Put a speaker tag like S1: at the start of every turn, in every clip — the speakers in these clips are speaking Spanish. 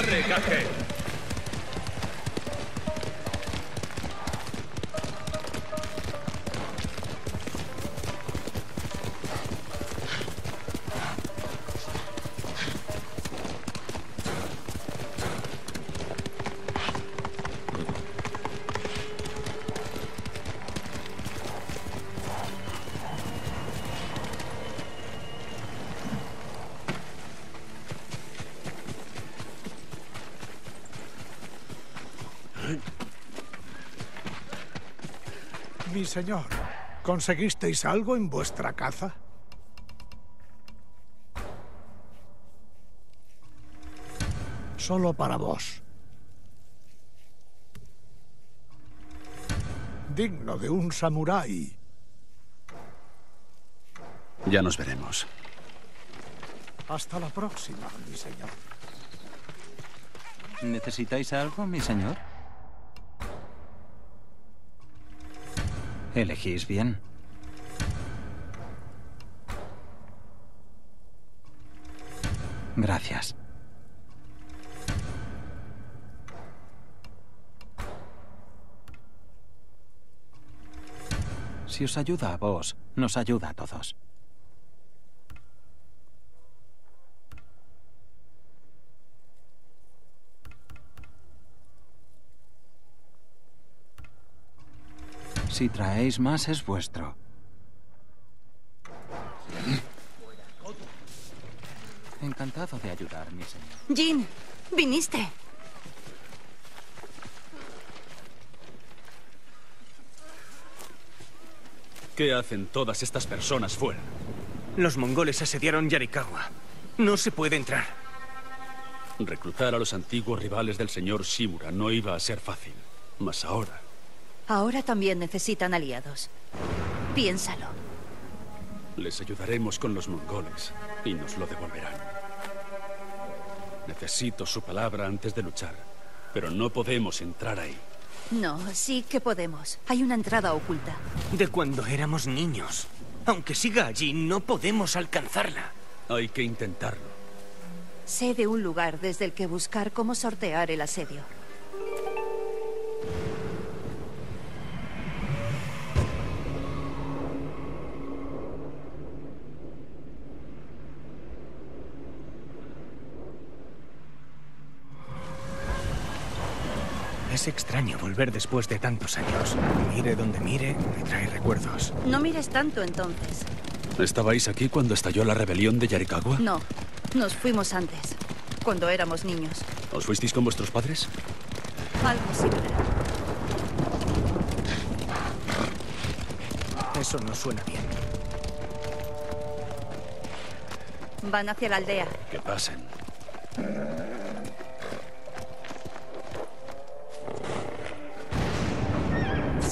S1: ¡Arre,
S2: Mi señor, ¿conseguisteis algo en vuestra caza? Solo para vos. Digno de un samurái.
S3: Ya nos veremos.
S2: Hasta la próxima, mi señor.
S4: ¿Necesitáis algo, mi señor? Elegís bien. Gracias. Si os ayuda a vos, nos ayuda a todos. Si traéis más es vuestro. Encantado de ayudar, mi señor.
S5: Jin, viniste.
S3: ¿Qué hacen todas estas personas fuera?
S1: Los mongoles asediaron Yarikawa. No se puede entrar.
S3: Reclutar a los antiguos rivales del señor Shimura no iba a ser fácil. Mas ahora...
S5: Ahora también necesitan aliados. Piénsalo.
S3: Les ayudaremos con los mongoles y nos lo devolverán. Necesito su palabra antes de luchar, pero no podemos entrar ahí.
S5: No, sí que podemos. Hay una entrada oculta.
S1: De cuando éramos niños. Aunque siga allí, no podemos alcanzarla.
S3: Hay que intentarlo.
S5: Sé de un lugar desde el que buscar cómo sortear el asedio.
S1: Es extraño volver después de tantos años. Mire donde mire, me trae recuerdos.
S5: No mires tanto entonces.
S3: ¿Estabais aquí cuando estalló la rebelión de Yarikawa?
S5: No, nos fuimos antes, cuando éramos niños.
S3: ¿Os fuisteis con vuestros padres?
S5: Algo similar.
S1: Eso no suena bien.
S5: Van hacia la aldea.
S3: Que pasen.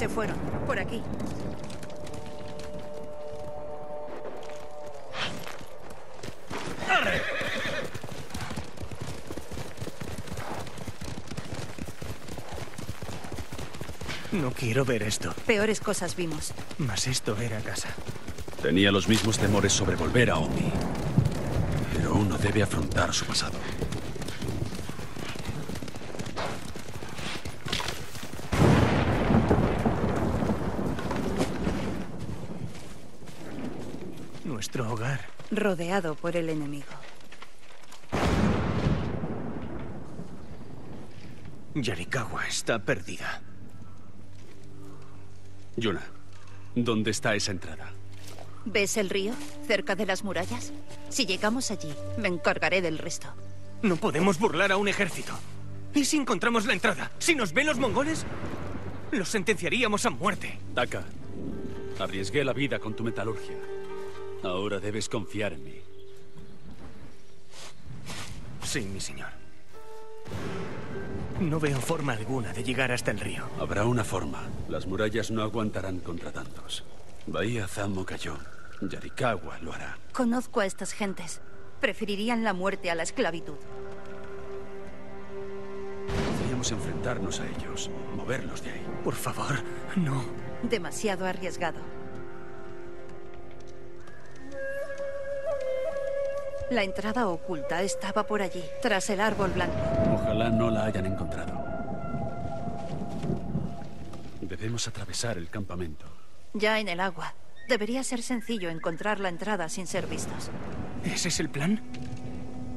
S5: Se fueron, por aquí.
S1: No quiero ver esto.
S5: Peores cosas vimos.
S1: Mas esto era casa.
S3: Tenía los mismos temores sobre volver a Omi. Pero uno debe afrontar su pasado.
S1: Nuestro hogar.
S5: Rodeado por el enemigo.
S1: Yarikawa está perdida.
S3: Yuna, ¿dónde está esa entrada?
S5: ¿Ves el río? Cerca de las murallas. Si llegamos allí, me encargaré del resto.
S1: No podemos burlar a un ejército. ¿Y si encontramos la entrada? ¿Si nos ven los mongoles? Los sentenciaríamos a muerte.
S3: Taka, arriesgué la vida con tu metalurgia. Ahora debes confiar en mí.
S1: Sí, mi señor. No veo forma alguna de llegar hasta el río.
S3: Habrá una forma. Las murallas no aguantarán contra tantos. Bahía Zamo cayó. Yarikawa lo hará.
S5: Conozco a estas gentes. Preferirían la muerte a la esclavitud.
S3: Podemos enfrentarnos a ellos, moverlos de ahí.
S1: Por favor, no.
S5: Demasiado arriesgado. La entrada oculta estaba por allí, tras el árbol blanco.
S3: Ojalá no la hayan encontrado. Debemos atravesar el campamento.
S5: Ya en el agua. Debería ser sencillo encontrar la entrada sin ser vistos.
S1: ¿Ese es el plan?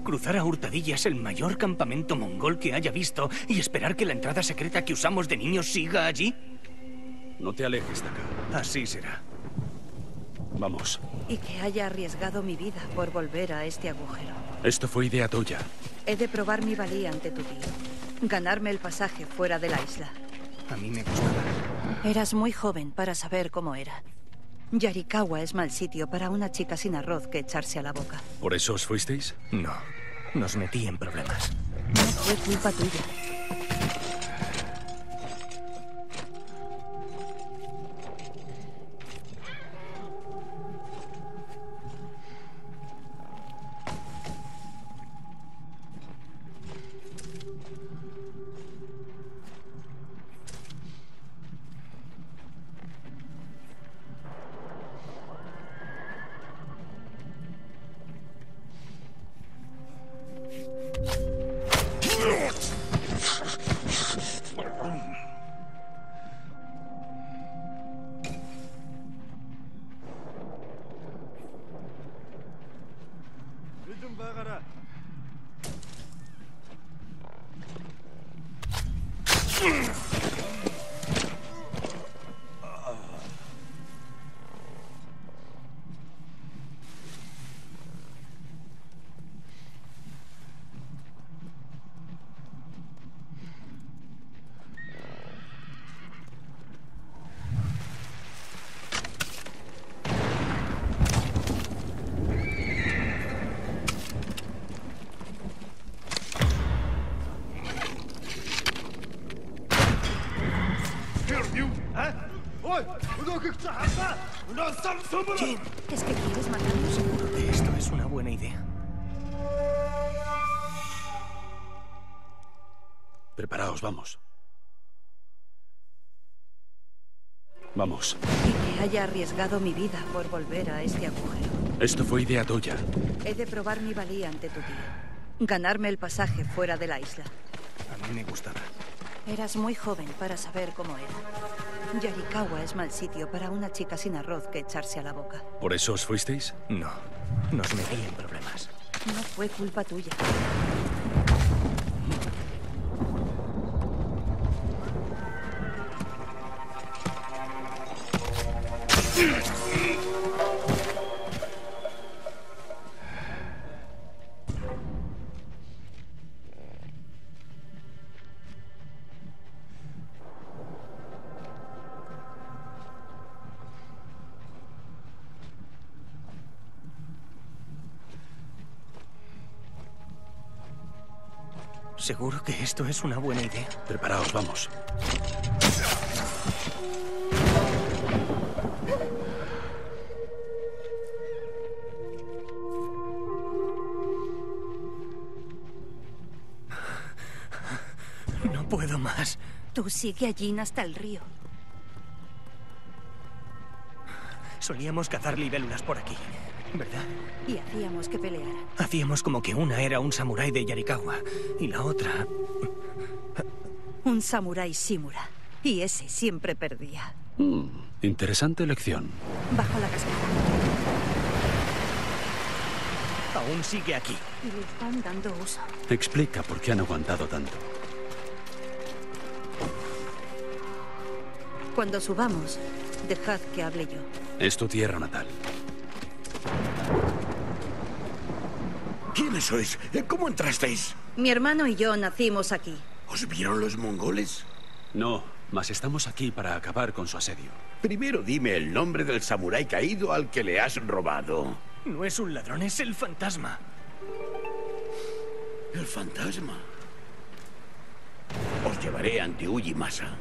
S1: Cruzar a Hurtadillas, el mayor campamento mongol que haya visto, y esperar que la entrada secreta que usamos de niños siga allí.
S3: No te alejes de acá.
S1: Así será.
S3: Vamos.
S5: Y que haya arriesgado mi vida por volver a este agujero.
S3: Esto fue idea tuya.
S5: He de probar mi valía ante tu tío. Ganarme el pasaje fuera de la isla.
S1: A mí me gustaba.
S5: Eras muy joven para saber cómo era. Yarikawa es mal sitio para una chica sin arroz que echarse a la boca.
S3: ¿Por eso os fuisteis?
S1: No. Nos metí en problemas.
S5: No fue culpa tuya. Jin, ¿es que quieres matarnos?
S1: Seguro que esto es una buena idea.
S3: Preparaos, vamos. Vamos.
S5: Y que haya arriesgado mi vida por volver a este agujero.
S3: Esto fue idea tuya.
S5: He de probar mi valía ante tu tío. Ganarme el pasaje fuera de la isla.
S1: A mí me gustaba.
S5: Eras muy joven para saber cómo era. Yarikawa es mal sitio para una chica sin arroz que echarse a la boca.
S3: ¿Por eso os fuisteis?
S1: No. Nos metí en problemas.
S5: No fue culpa tuya.
S1: ¿Seguro que esto es una buena idea?
S3: Preparaos, vamos.
S1: No puedo más.
S5: Tú sigue allí hasta el río.
S1: Solíamos cazar libélulas por aquí, ¿verdad?
S5: Y hacíamos que pelearan.
S1: Hacíamos como que una era un samurái de Yarikawa y la otra...
S5: Un samurái Shimura. Y ese siempre perdía.
S3: Hmm, interesante lección.
S5: Bajo la cascada.
S1: Aún sigue aquí.
S5: Y le están dando uso.
S3: Explica por qué han aguantado tanto.
S5: Cuando subamos, dejad que hable yo.
S3: Es tu tierra natal.
S6: ¿Quiénes sois? ¿Cómo entrasteis?
S5: Mi hermano y yo nacimos aquí.
S6: ¿Os vieron los mongoles?
S3: No, mas estamos aquí para acabar con su asedio.
S6: Primero dime el nombre del samurái caído al que le has robado.
S1: No es un ladrón, es el fantasma.
S6: El fantasma. Os llevaré ante Uji Masa.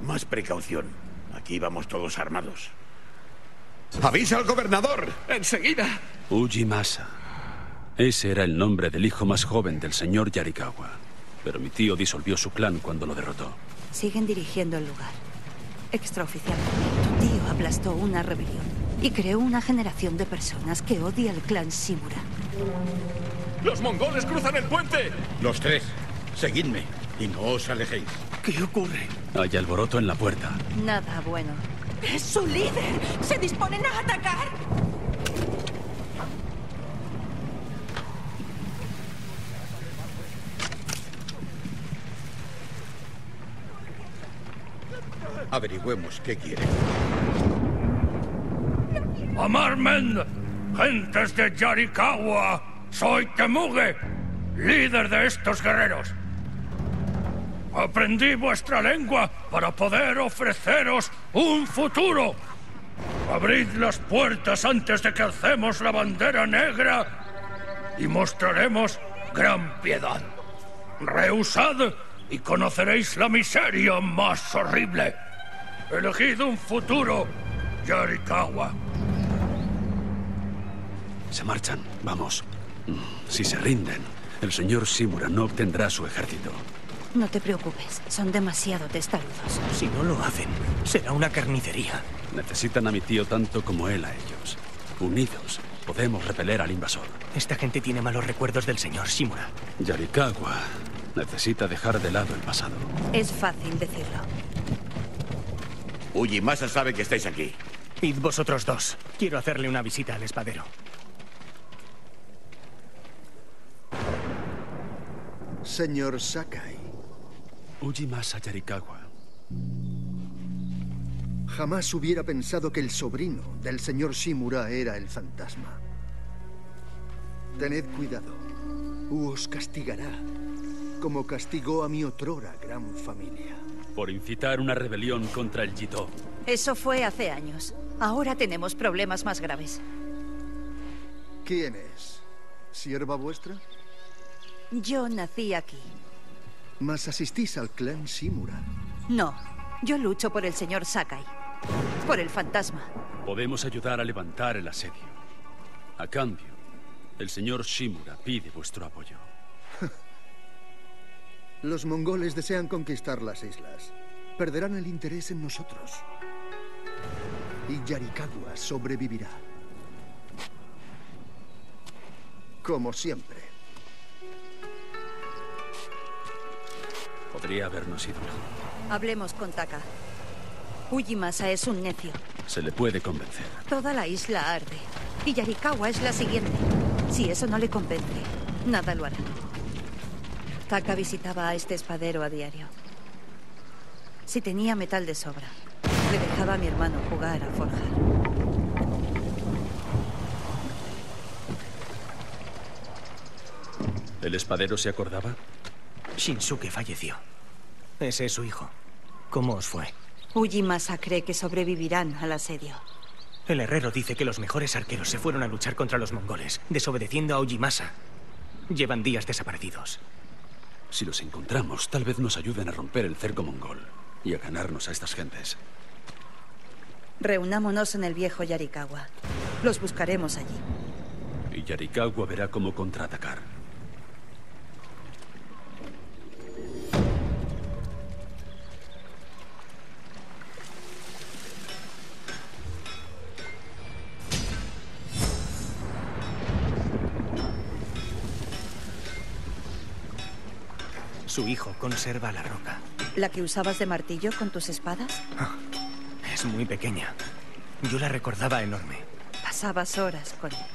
S6: Más precaución. Aquí vamos todos armados. ¡Avisa al gobernador! ¡Enseguida!
S3: Ujimasa. Ese era el nombre del hijo más joven del señor Yarikawa. Pero mi tío disolvió su clan cuando lo derrotó.
S5: Siguen dirigiendo el lugar. Extraoficialmente, tu tío aplastó una rebelión y creó una generación de personas que odia al clan Simura.
S6: ¡Los mongoles cruzan el puente! Los tres, seguidme y no os alejéis.
S1: ¿Qué ocurre?
S3: Hay alboroto en la puerta.
S5: Nada bueno.
S7: ¡Es su líder! ¡Se disponen a atacar!
S6: Averigüemos qué quieren.
S8: Amarmen, gentes de Yarikawa, soy Temuge, líder de estos guerreros. Aprendí vuestra lengua para poder ofreceros un futuro. Abrid las puertas antes de que alcemos la bandera negra y mostraremos gran piedad. Rehusad y conoceréis la miseria más horrible. Elegid un futuro, Yarikawa.
S3: Se marchan. Vamos. Si se rinden, el señor Simura no obtendrá su ejército.
S5: No te preocupes, son demasiado testarudos.
S1: Si no lo hacen, será una carnicería.
S3: Necesitan a mi tío tanto como él a ellos. Unidos, podemos repeler al invasor.
S1: Esta gente tiene malos recuerdos del señor Shimura.
S3: Yarikawa necesita dejar de lado el pasado.
S5: Es fácil decirlo.
S6: Ujimasa sabe que estáis aquí.
S1: Id vosotros dos. Quiero hacerle una visita al espadero.
S9: Señor Sakai,
S3: Ujimasa Yarikawa.
S9: jamás hubiera pensado que el sobrino del señor Shimura era el fantasma. Tened cuidado, u os castigará, como castigó a mi otrora gran familia.
S3: Por incitar una rebelión contra el Jito.
S5: Eso fue hace años. Ahora tenemos problemas más graves.
S9: ¿Quién es? ¿Sierva vuestra?
S5: Yo nací aquí.
S9: Mas asistís al clan Shimura.
S5: No, yo lucho por el señor Sakai. Por el fantasma.
S3: Podemos ayudar a levantar el asedio. A cambio, el señor Shimura pide vuestro apoyo.
S9: Los mongoles desean conquistar las islas. Perderán el interés en nosotros. Y Yarikawa sobrevivirá. Como siempre.
S3: Podría habernos ido mejor.
S5: Hablemos con Taka. Ujimasa es un necio.
S3: Se le puede convencer.
S5: Toda la isla arde. Y Yarikawa es la siguiente. Si eso no le convence, nada lo hará. Taka visitaba a este espadero a diario. Si tenía metal de sobra, le dejaba a mi hermano jugar a forjar.
S3: ¿El espadero se acordaba?
S1: Shinsuke falleció. Ese es su hijo. ¿Cómo os fue?
S5: Ujimasa cree que sobrevivirán al asedio.
S1: El herrero dice que los mejores arqueros se fueron a luchar contra los mongoles, desobedeciendo a Ujimasa. Llevan días desaparecidos.
S3: Si los encontramos, tal vez nos ayuden a romper el cerco mongol y a ganarnos a estas gentes.
S5: Reunámonos en el viejo Yarikawa. Los buscaremos allí.
S3: Y Yarikawa verá cómo contraatacar.
S1: Su hijo conserva la roca.
S5: ¿La que usabas de martillo con tus espadas?
S1: Es muy pequeña. Yo la recordaba enorme.
S5: Pasabas horas con él.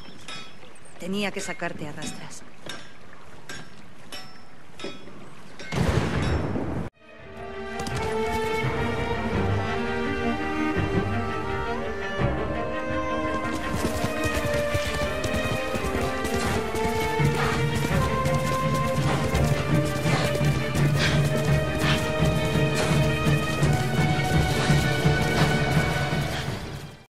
S5: Tenía que sacarte a rastras.